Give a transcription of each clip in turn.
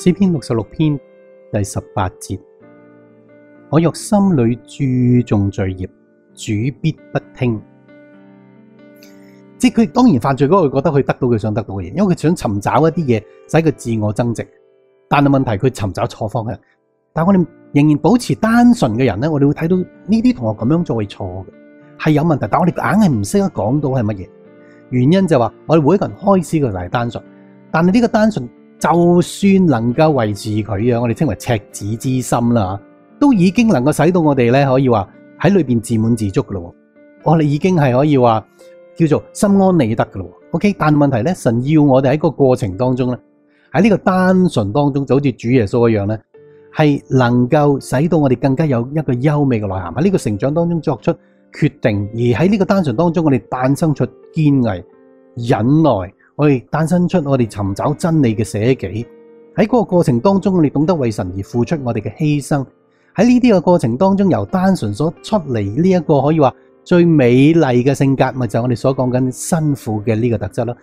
诗篇六十六篇第十八節：我若心里注重罪孽，主必不聽。即係佢當然犯罪嗰個，佢覺得佢得到佢想得到嘅嘢，因為佢想尋找一啲嘢，使佢自我增值。但係問題佢尋找錯方向。但係我哋仍然保持單純嘅人咧，我哋會睇到呢啲同學咁樣做係錯嘅，係有問題。但我哋硬係唔識得講到係乜嘢原因，就係話我哋每一個人開始嘅就係單純，但係呢個單純就算能夠維持佢啊，我哋稱為赤子之心啦，都已經能夠使到我哋咧可以話喺裏邊自滿自足噶咯。我哋已經係可以話。叫做心安理得噶咯，OK。但係問題咧，神要我哋喺個過程當中咧，喺呢個單純當中，就好似主耶穌一樣咧，係能夠使到我哋更加有一個優美嘅內涵喺呢個成長當中作出決定，而喺呢個單純當中，我哋誕生出堅毅、忍耐，我哋誕生出我哋尋找真理嘅捨己。喺嗰個過程當中，我哋懂得為神而付出我哋嘅犧牲。喺呢啲嘅過程當中，由單純所出嚟呢一個可以話。最美麗嘅性格，咪就係我哋所講緊辛苦嘅呢個特質咯。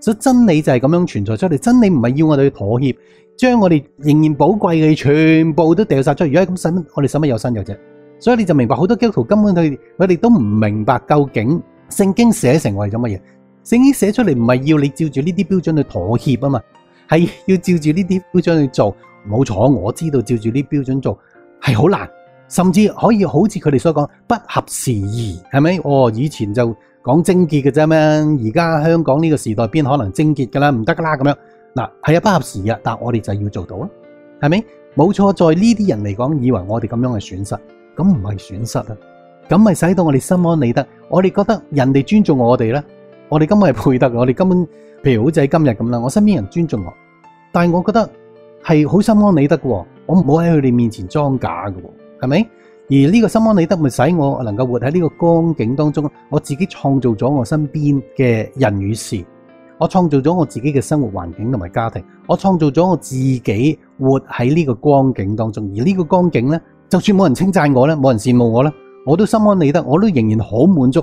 所以真理就係咁樣存在出嚟。真理唔係要我哋去妥協，將我哋仍然寶貴嘅全部都掉晒出。如果係咁，使乜我哋使乜有新有啫？所以你就明白好多基督徒根本佢佢哋都唔明白究竟聖經寫成為咗乜嘢？聖經寫出嚟唔係要你照住呢啲標準去妥協啊嘛，係要照住呢啲標準去做。冇錯，我知道照住呢啲標準做係好難。甚至可以好似佢哋所講不合時宜，係咪？哦，以前就講貞潔嘅啫咩？而家香港呢個時代邊可能貞潔噶啦？唔得噶啦咁樣。嗱，係啊，不合時宜，但我哋就要做到啊，係咪？冇錯，在呢啲人嚟講，以為我哋咁樣係損失，咁唔係損失啊，咁咪使到我哋心安理得。我哋覺得人哋尊重我哋咧，我哋根本係配得嘅。我哋根本，譬如好似今日咁啦，我身邊人尊重我，但係我覺得係好心安理得嘅。我唔好喺佢哋面前裝假嘅。係咪？而呢個心安理得，咪使我能夠活喺呢個光景當中。我自己創造咗我身邊嘅人與事，我創造咗我自己嘅生活環境同埋家庭，我創造咗我自己活喺呢個光景當中。而呢個光景呢，就算冇人稱讚我咧，冇人羨慕我咧，我都心安理得，我都仍然好滿足、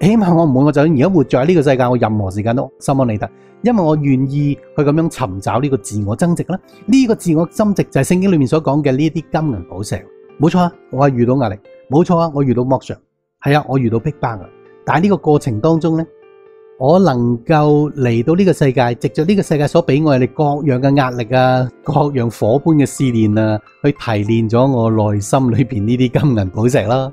起碼我唔會，我就算而家活在呢個世界，我任何時間都心安理得，因為我願意去咁樣尋找呢個自我增值啦。呢、這個自我增值就係聖經裏面所講嘅呢啲金銀寶石。冇錯啊，我遇到壓力，冇錯啊，我遇到剥削。係啊，我遇到逼迫啊！但係呢個過程當中咧，我能夠嚟到呢個世界，藉着呢個世界所俾我哋各樣嘅壓力啊，各樣火般嘅試煉啊，去提炼咗我內心裏邊呢啲金銀寶石啦。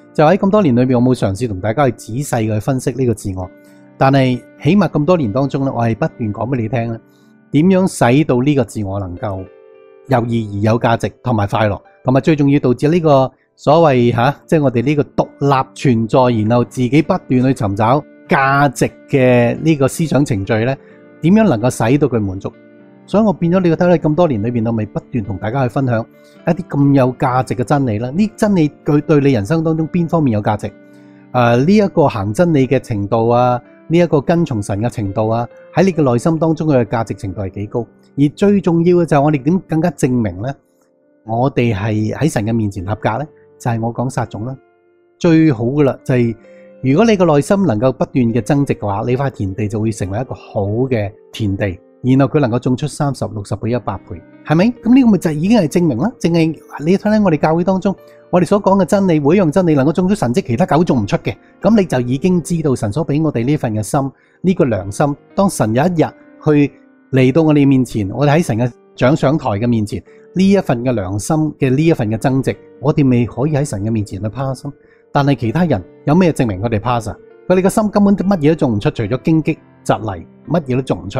就喺咁多年裏邊，我冇嘗試同大家去仔細去分析呢個自我，但係起碼咁多年當中咧，我係不斷講俾你聽咧，點樣使到呢個自我能夠有意義、有價值同埋快樂，同埋最重要導致呢個。所謂吓，即係我哋呢個獨立存在，然後自己不斷去尋找價值嘅呢個思想程序咧，點樣能夠使到佢滿足？所以我變咗你睇咧，咁多年裏邊，我咪不斷同大家去分享一啲咁有價值嘅真理啦。呢真理佢對你人生當中邊方面有價值？誒、呢、一個行真理嘅程度啊，呢、一個跟從神嘅程度啊，喺你嘅內心當中嘅價值程度係幾高？而最重要嘅就係我哋點更加證明咧，我哋係喺神嘅面前合格咧？就係我講撒種啦，最好噶啦，就係如果你個內心能夠不斷嘅增值嘅話，你塊田地就會成為一個好嘅田地，然後佢能夠種出三十六十倍、一百倍，係咪？咁呢個咪就已經係證明啦。淨係你睇睇我哋教會當中，我哋所講嘅真理，每一樣真理能夠種出神迹，其他狗種唔出嘅，咁你就已經知道神所俾我哋呢份嘅心，呢個良心。當神有一日去嚟到我哋面前，我哋喺神嘅掌上台嘅面前。呢一份嘅良心嘅呢一份嘅增值，我哋未可以喺神嘅面前去 pass，但係其他人有咩證明佢哋 pass？佢哋嘅心根本乜嘢都种唔出，除咗荆棘蒺藜，乜嘢都种唔出。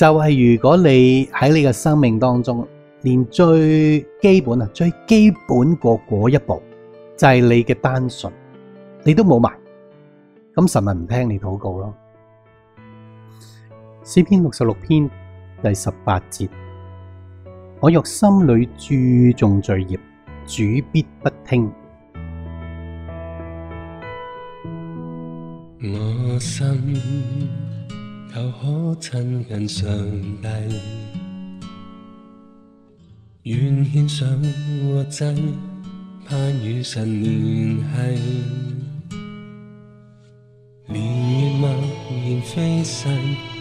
就係如果你喺你嘅生命當中，連最基本啊、最基本過嗰一步，就係你嘅單純，你都冇埋，咁神咪唔聽你祷告咯。诗篇六十六篇第十八節，我若心里注重罪孽，主必不聽。我心求可親近上帝。願獻上活祭，盼與神聯繫。年月默然飛逝，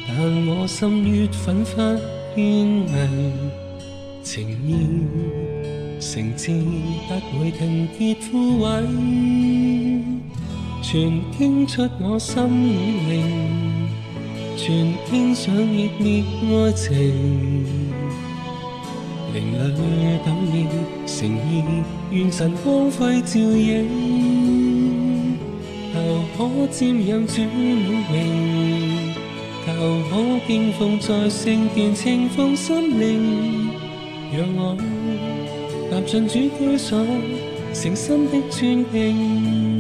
但我心越奮發堅毅。情意诚挚不會停結枯萎，全傾出我心與靈，全傾上熱烈愛情。靈裏感應誠意，願神光輝照映，求可瞻仰主榮，求可敬奉在聖殿，情奉心靈，讓我踏進主居所，誠心的尊敬。